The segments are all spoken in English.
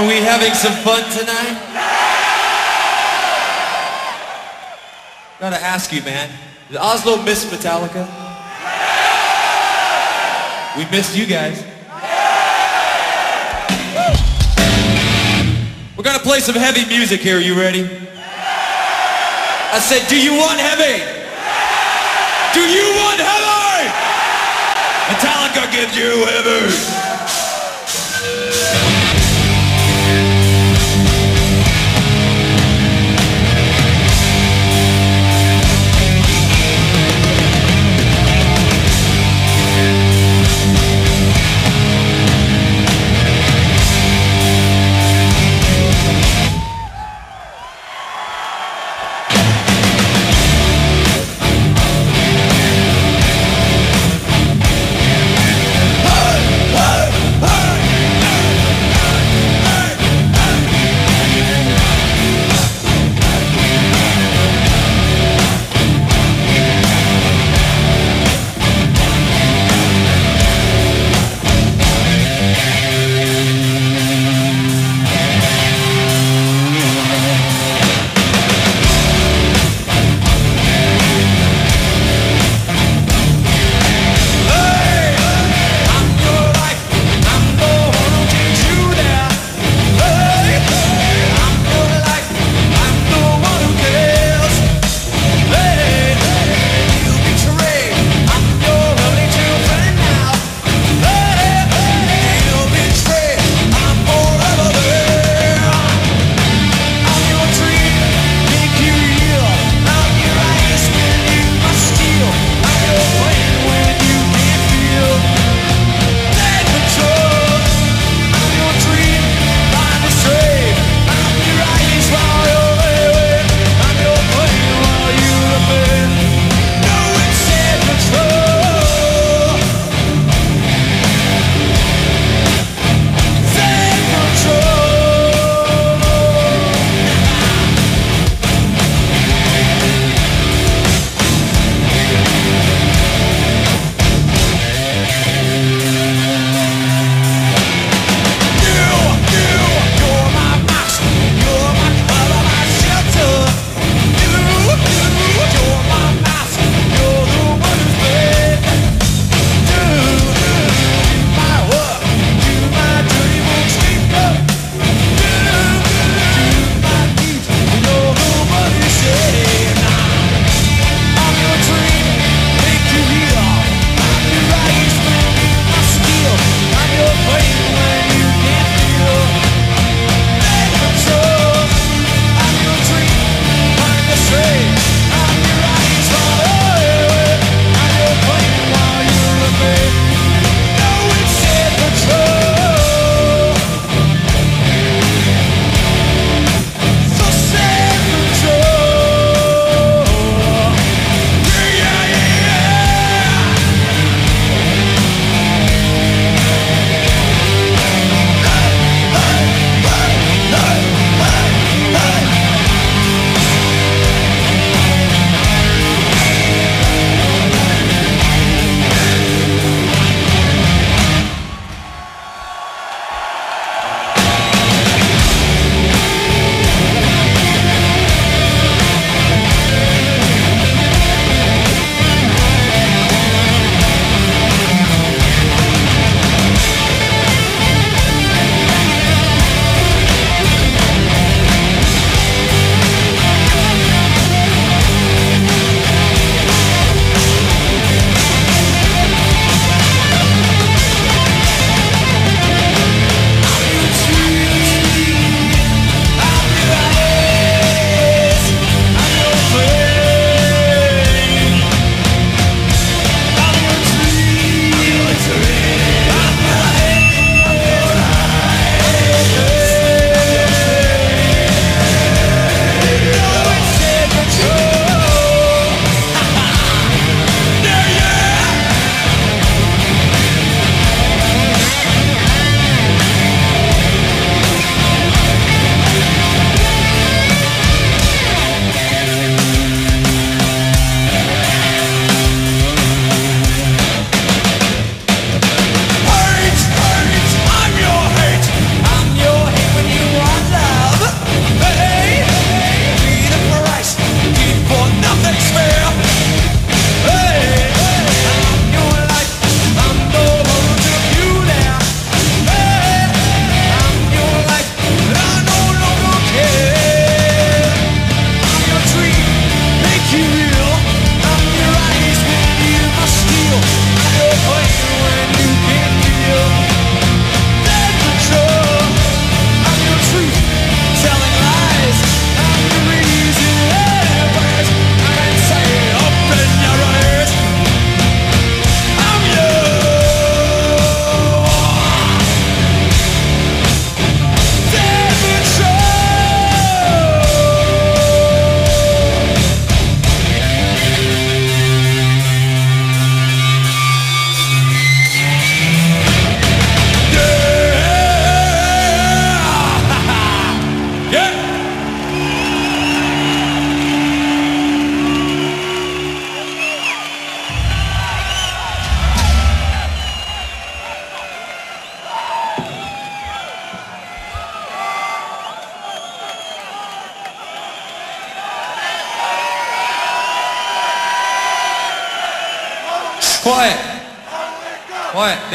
Are we having some fun tonight? Gotta ask you, man. Did Oslo miss Metallica? We missed you guys. We're gonna play some heavy music here. Are You ready? I said, do you want heavy? Do you want heavy? Metallica gives you heavy.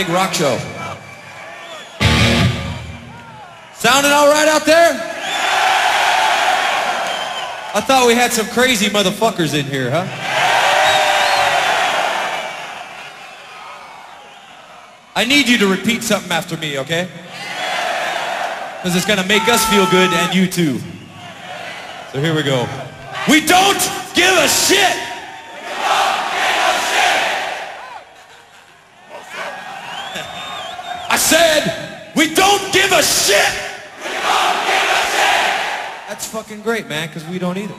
Big rock show. Sounding all right out there? I thought we had some crazy motherfuckers in here, huh? I need you to repeat something after me, okay? Because it's going to make us feel good and you too. So here we go. We don't give a shit! Great, man, because we don't either.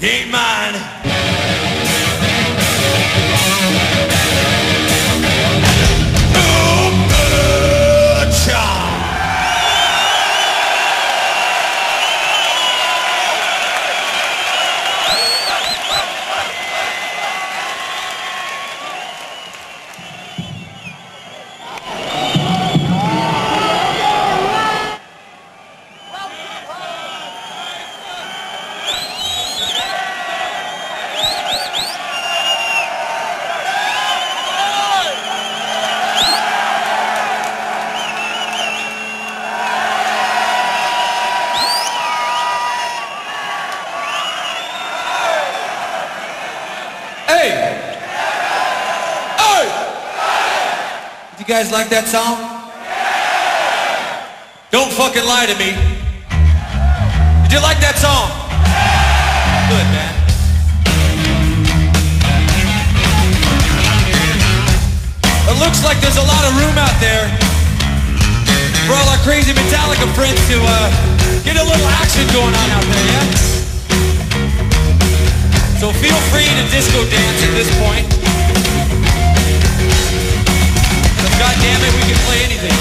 ain't mine. Guys like that song? Don't fucking lie to me. Did you like that song? Good, man. It looks like there's a lot of room out there for all our crazy Metallica friends to uh, get a little action going on out there, yeah? So feel free to disco dance at this point. God damn it, we can play anything.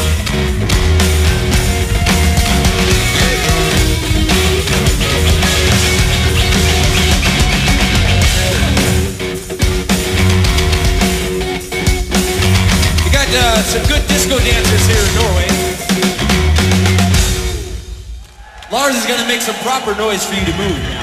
We got uh, some good disco dancers here in Norway. Lars is gonna make some proper noise for you to move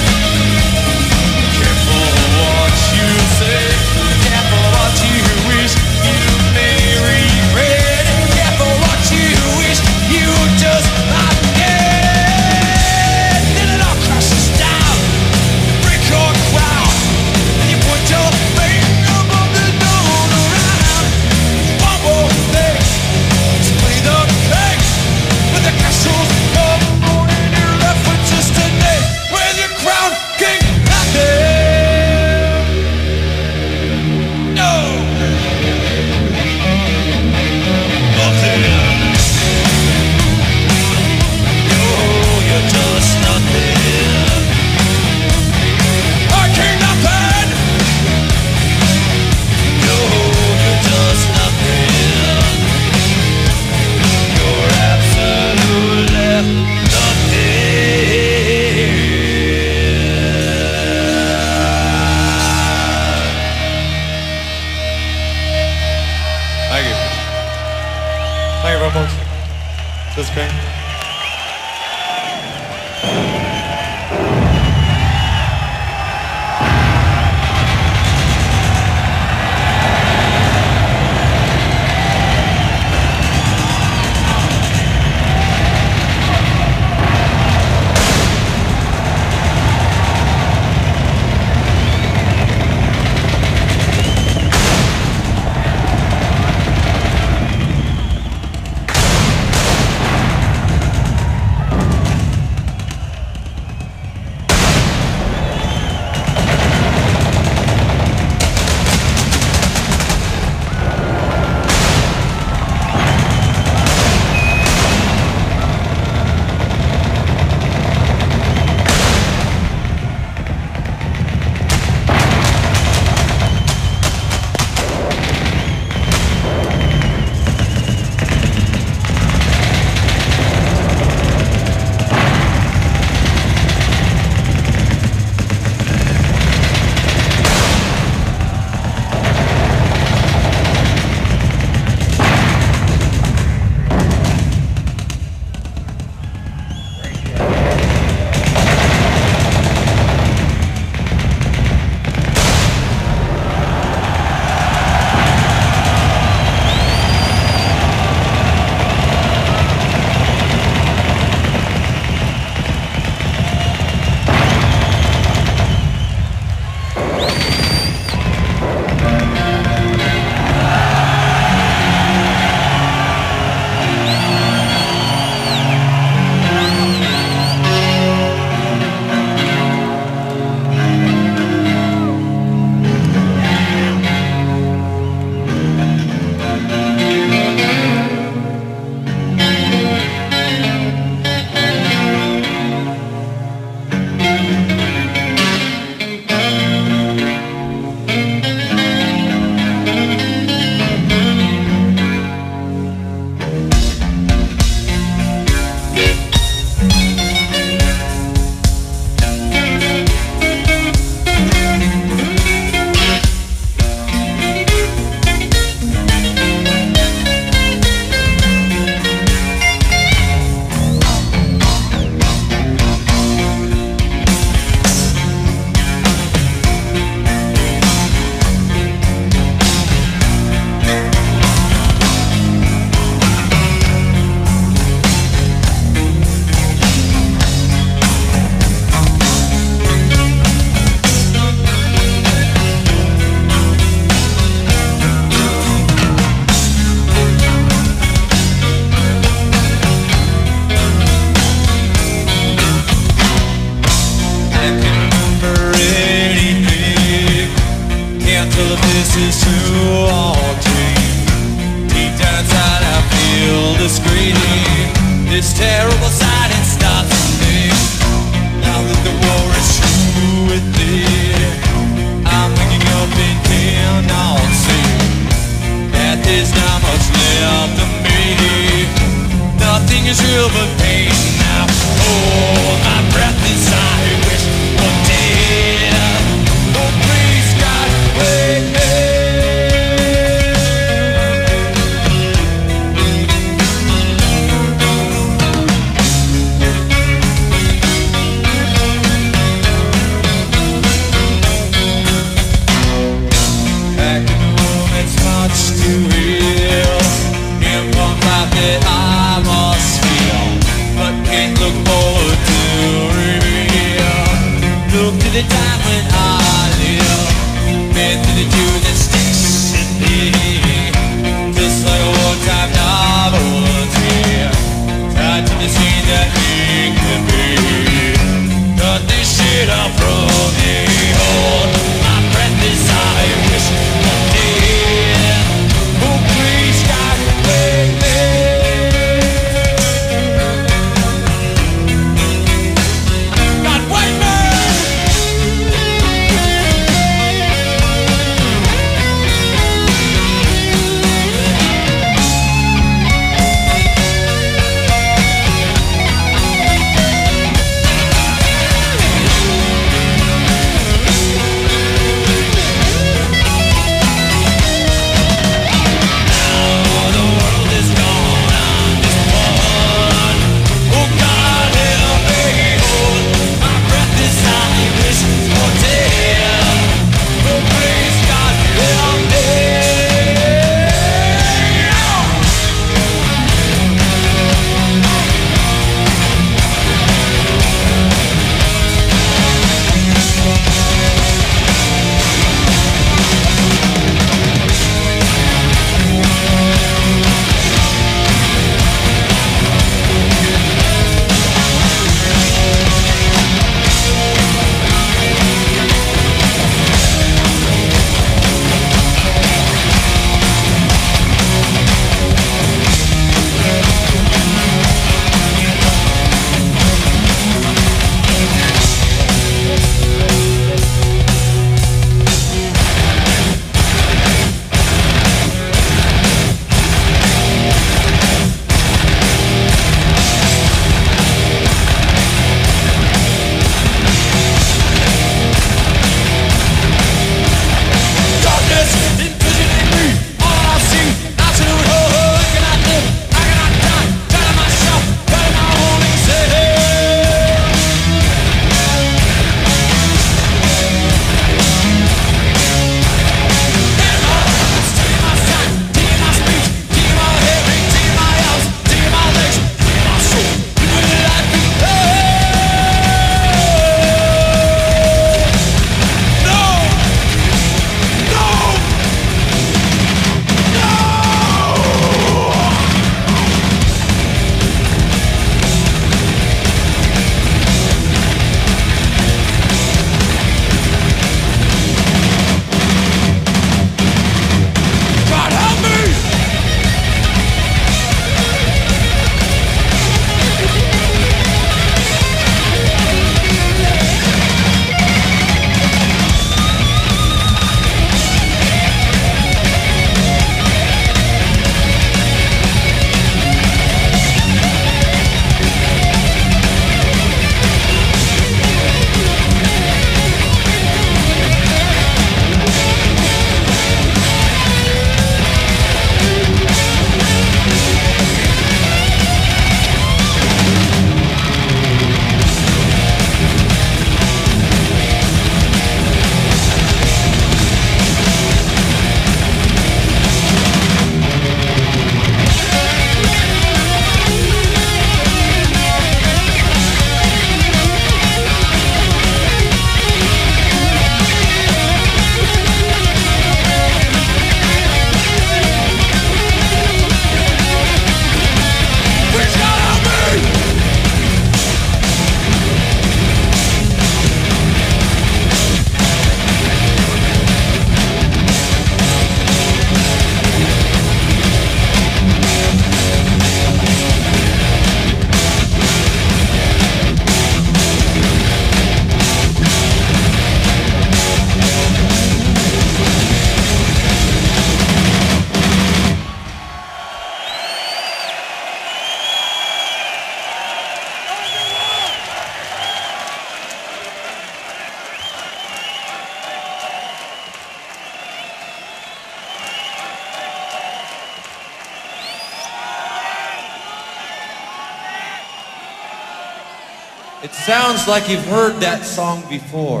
like you've heard that song before.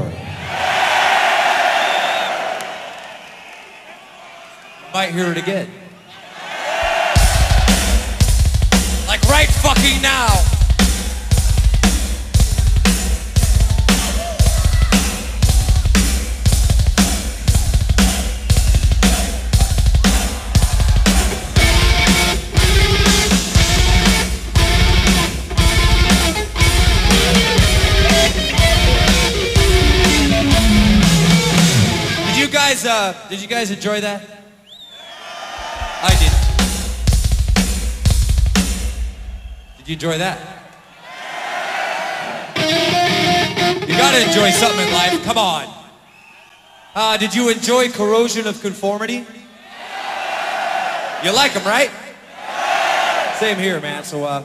Might hear it again. Did you guys enjoy that? I did. Did you enjoy that? You gotta enjoy something in life. Come on. Uh, did you enjoy corrosion of conformity? You like them, right? Same here, man. So uh,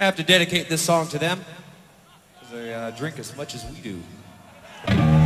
I have to dedicate this song to them because they uh, drink as much as we do.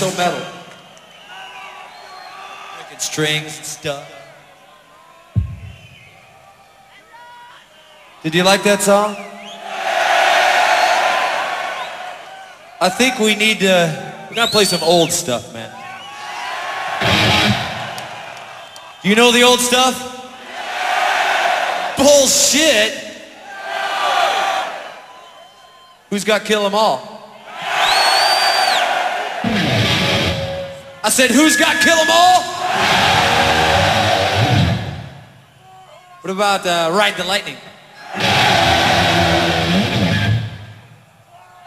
So metal. Making strings and stuff. Did you like that song? I think we need to, we gotta play some old stuff, man. Do you know the old stuff? Bullshit! Who's got Kill 'Em All? I said, who's got Kill 'Em All? What about uh, Ride the Lightning?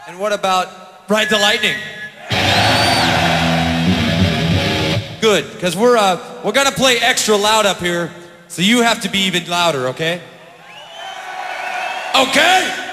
And what about Ride the Lightning? Good, because we're uh, we're gonna play extra loud up here, so you have to be even louder, okay? Okay.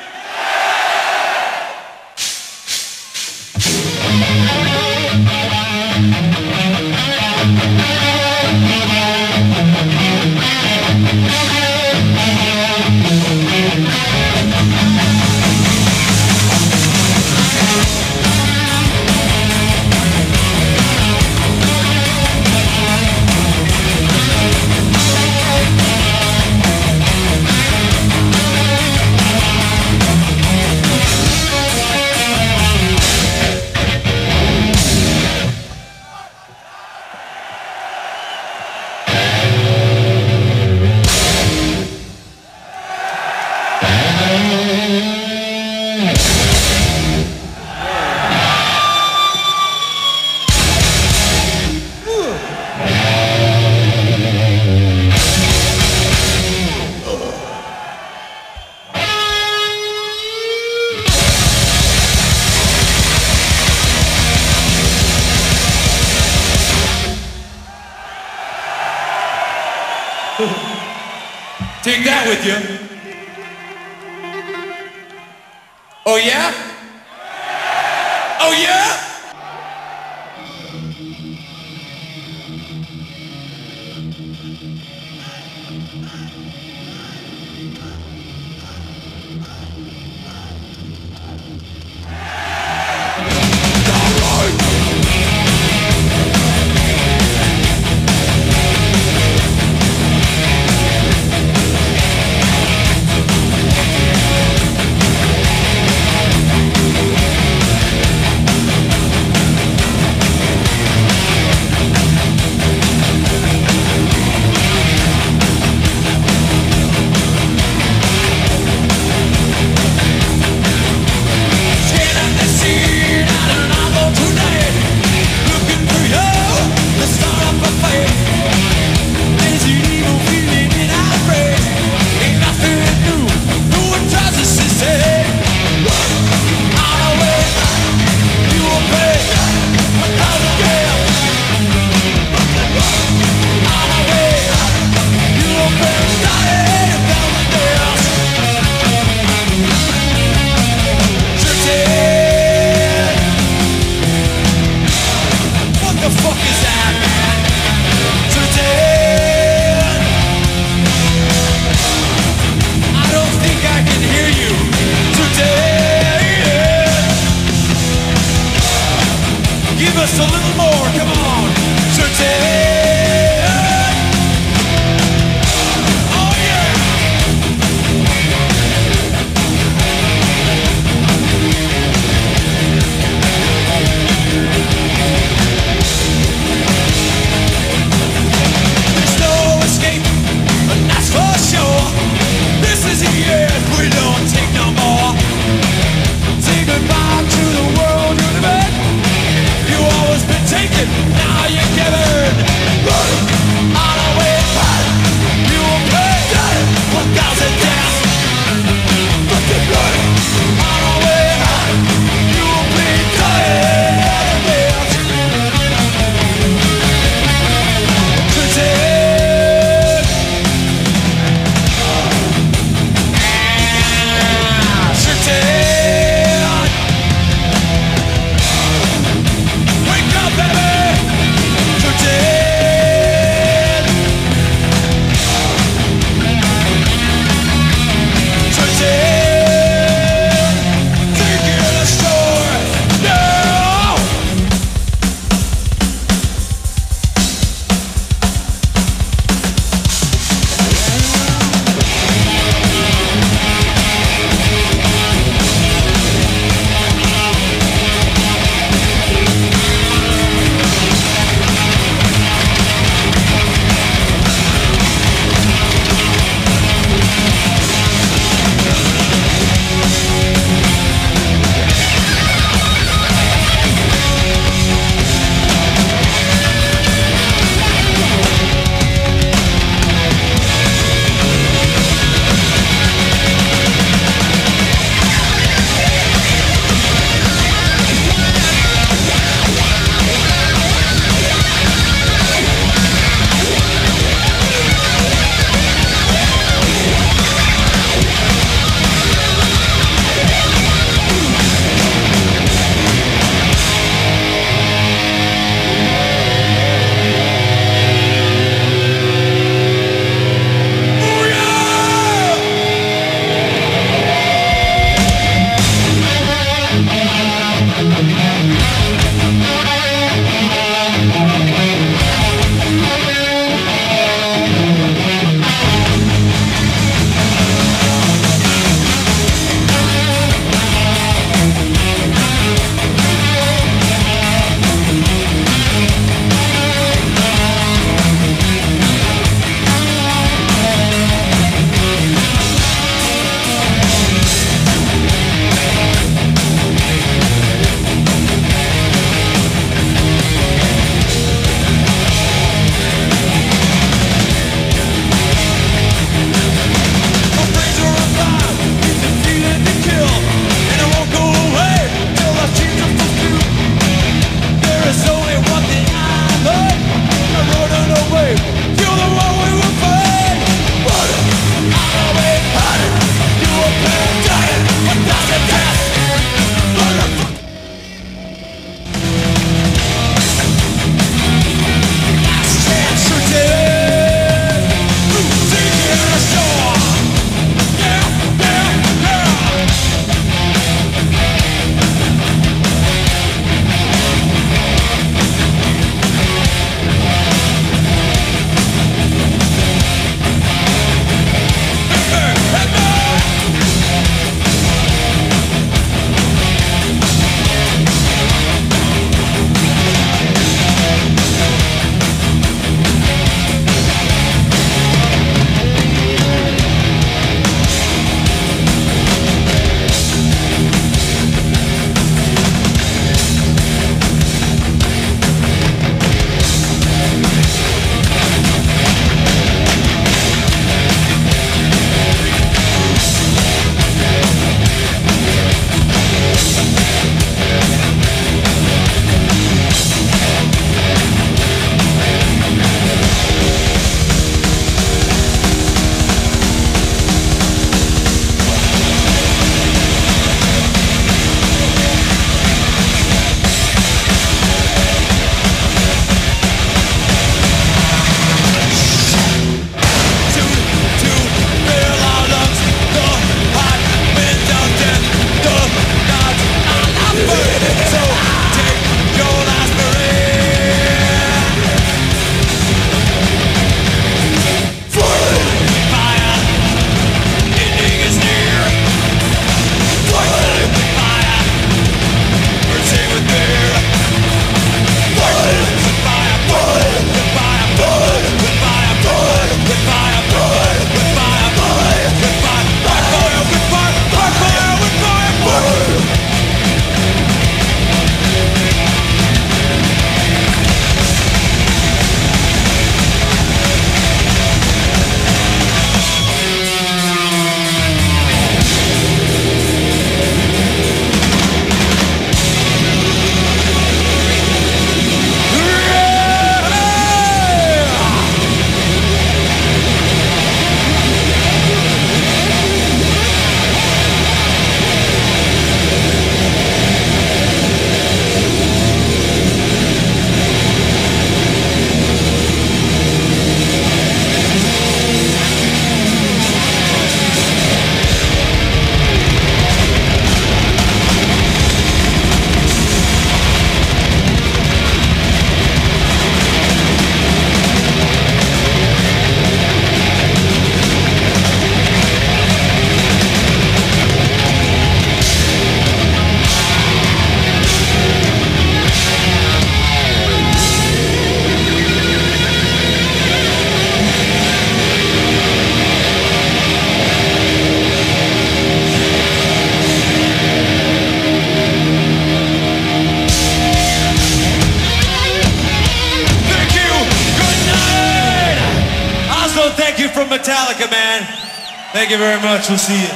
You much. We'll see you.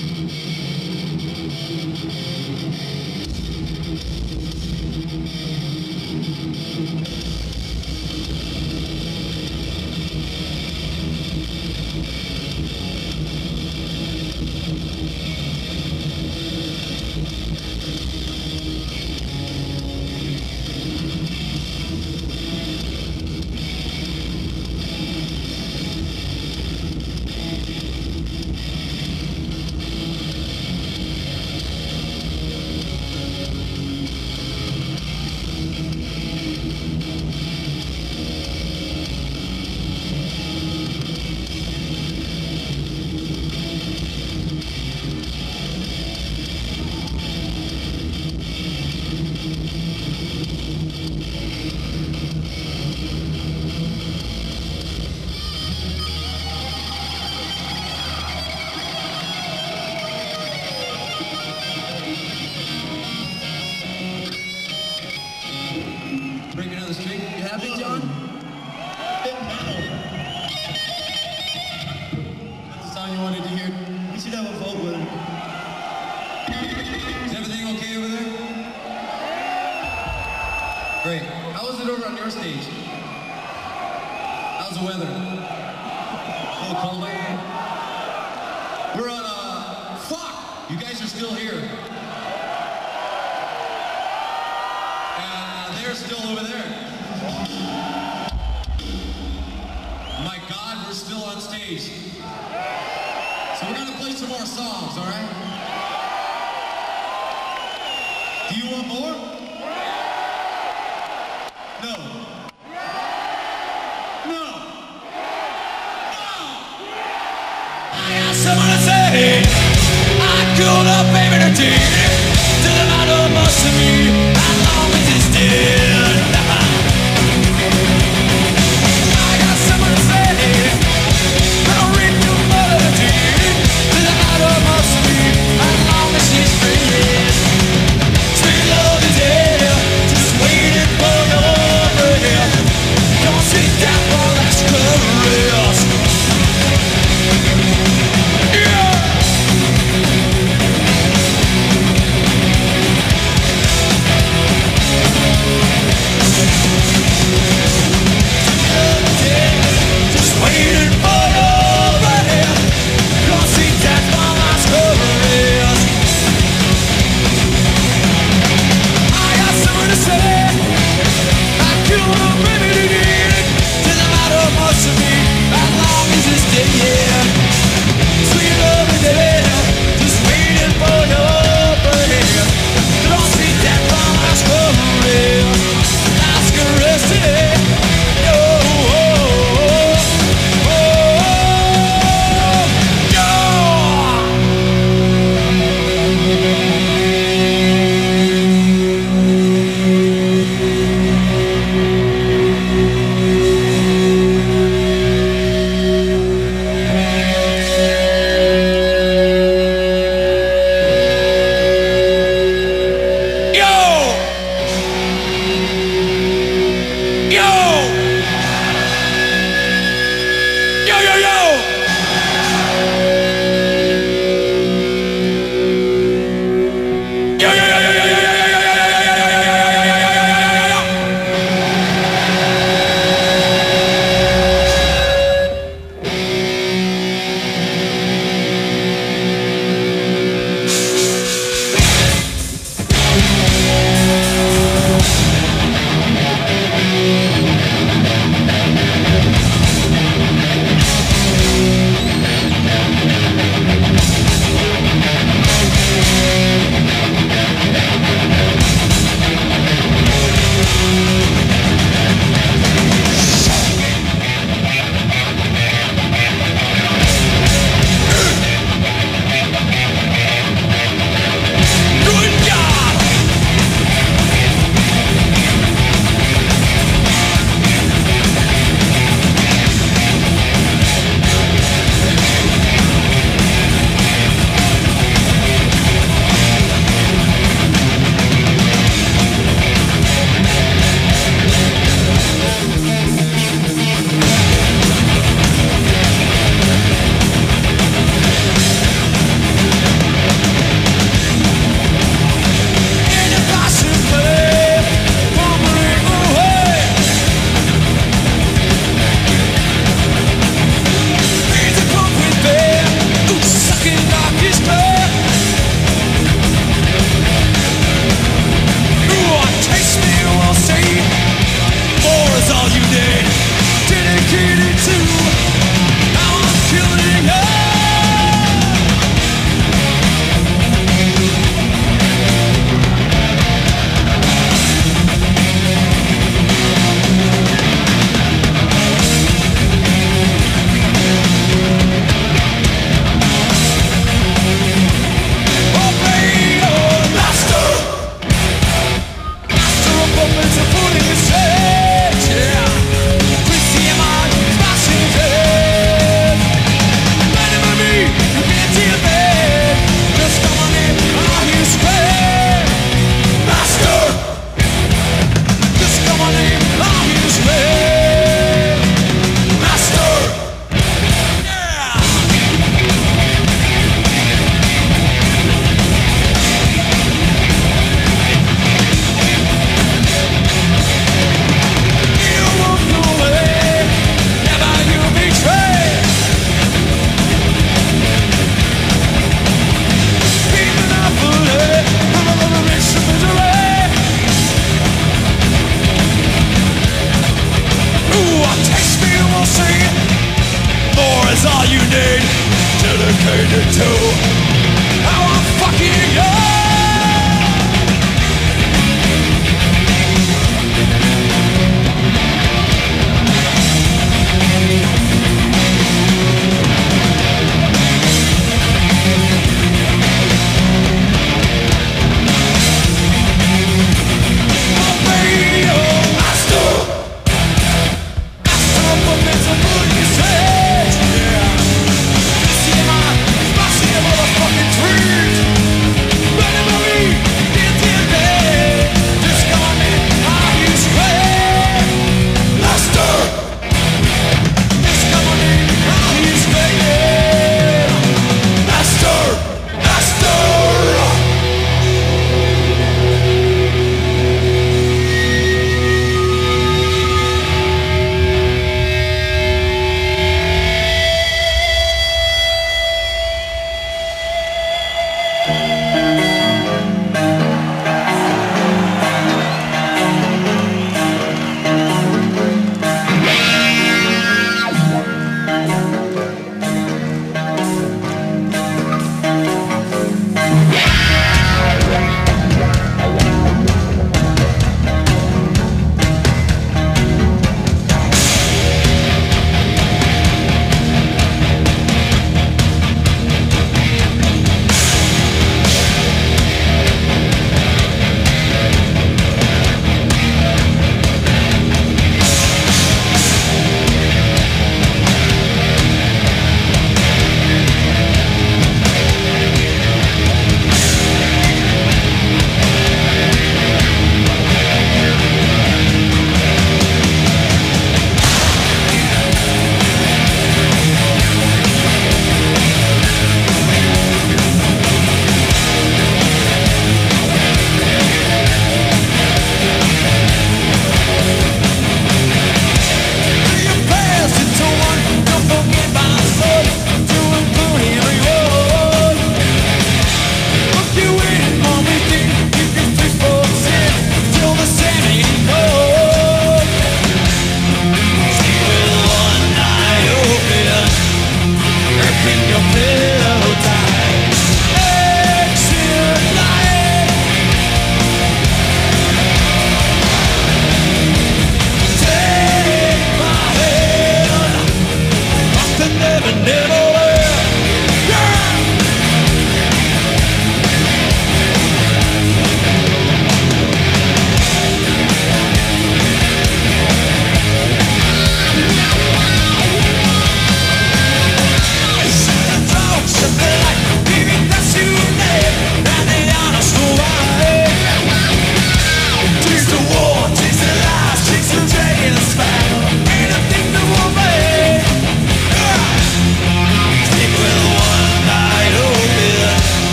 Thank you.